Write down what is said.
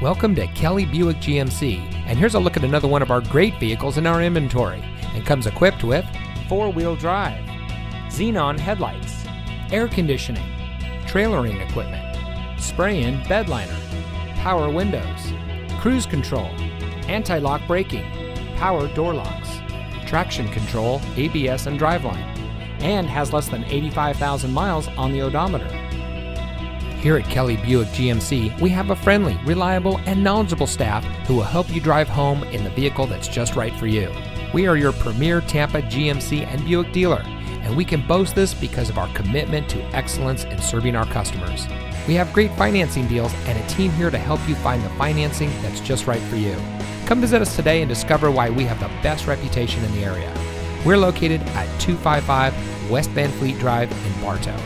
Welcome to Kelley Buick GMC, and here's a look at another one of our great vehicles in our inventory. And comes equipped with four-wheel drive, xenon headlights, air conditioning, trailering equipment, spray-in bed liner, power windows, cruise control, anti-lock braking, power door locks, traction control, ABS and driveline, and has less than 85,000 miles on the odometer. Here at Kelley Buick GMC, we have a friendly, reliable, and knowledgeable staff who will help you drive home in the vehicle that's just right for you. We are your premier Tampa GMC and Buick dealer, and we can boast this because of our commitment to excellence in serving our customers. We have great financing deals and a team here to help you find the financing that's just right for you. Come visit us today and discover why we have the best reputation in the area. We're located at 255 West Van Fleet Drive in Bartow.